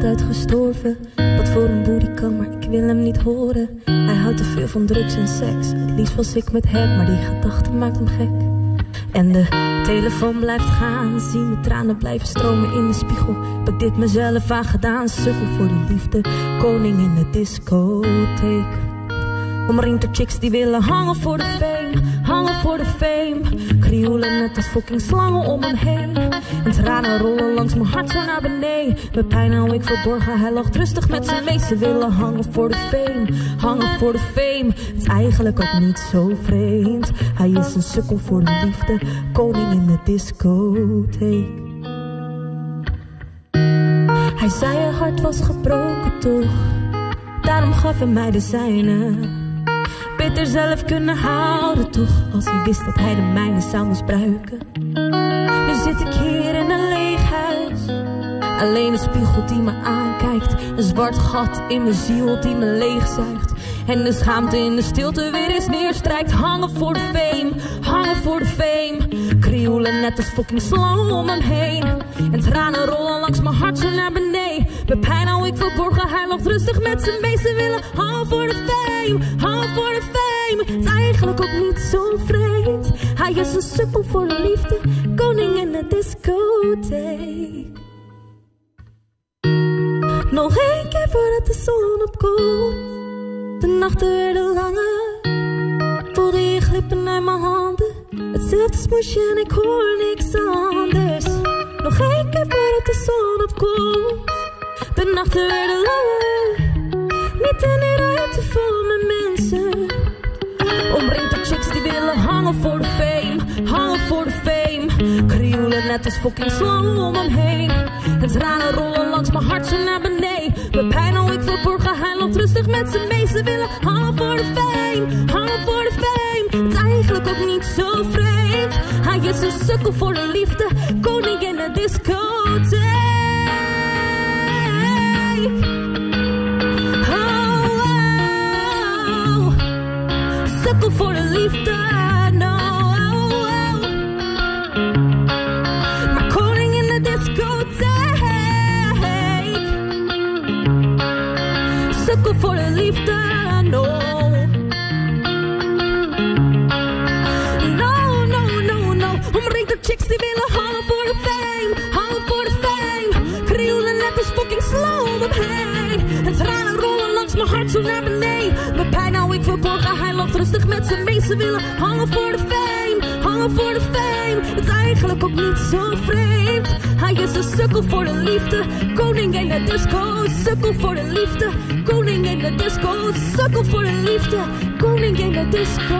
durven. Wat voor een booty kan, maar ik wil hem niet horen. Hij houdt te veel van drugs en seks. Het liefst was ik met hem, maar die gedachte maakt hem gek. En de telefoon blijft gaan, zie mijn tranen blijven stromen in de spiegel. Heb ik dit mezelf aangedaan, sukkel voor die liefde. Koning in de discotheek. Omringd door chicks die willen hangen voor de fame, hangen voor de fame. Krioelen net als fucking slangen om hem heen. En tranen rollen langs mijn hart zo naar beneden. Met pijn hou ik verborgen, hij lacht rustig met zijn mee. Ze willen hangen voor de fame, hangen voor de fame. Het is eigenlijk ook niet zo vreemd. Hij is een sukkel voor de liefde, koning in de discotheek. Hij zei je hart was gebroken toch, daarom gaf hij mij de zijne beter zelf kunnen houden toch? Als hij wist dat hij de mijne zou misbruiken. Nu zit ik hier in een leeg huis. Alleen een spiegel die me aankijkt. Een zwart gat in mijn ziel die me leegzuigt. En de schaamte in de stilte weer eens neerstrijkt. Hangen voor de fame, hangen voor de fame. Krioelen net als fucking slang om hem heen. En tranen rollen langs mijn hart zo naar beneden. Mijn pijn hou ik verborgen, hij loopt rustig met zijn mee Ze willen. Hangen voor de fame, hangen voor fame. Het is eigenlijk ook niet zo vreemd Hij is een sukkel voor de liefde. Koning in de discotheek. Nog één keer voordat de zon opkomt. De nachten werden langer. Voelde je glippen naar mijn handen. Hetzelfde smoesje en ik hoor niks anders. Nog één keer voordat de zon opkomt. De nachten werden hangen voor de fame Hangen voor de fame. Krioelen net als fucking slang om hem heen. En tranen rollen langs mijn hart zo naar beneden. Mijn pijn hou ik verborgen, hij loopt rustig met zijn mee Ze willen. Hangen voor de fame Hangen voor de fame. Het is eigenlijk ook niet zo vreemd. Hij is een sukkel voor de liefde Koning in de discotheek. Oh, voor de liefde, voor de liefde, no. No, no, no, no. Omringd door chicks die willen hangen voor de fame Hangen voor de fame. Krioelen net als fucking slow om hem heen. En tranen rollen langs mijn hart zo naar beneden. Mijn pijn hou ik verborgen, hij loopt rustig met zijn mee Ze willen hangen voor de fame Hangen voor de fame. Het is eigenlijk ook niet zo vreemd. Hij is een sukkel voor de liefde. Koning in de disco Sukkel voor de liefde disco Sukkel voor de liefde Koning in de disco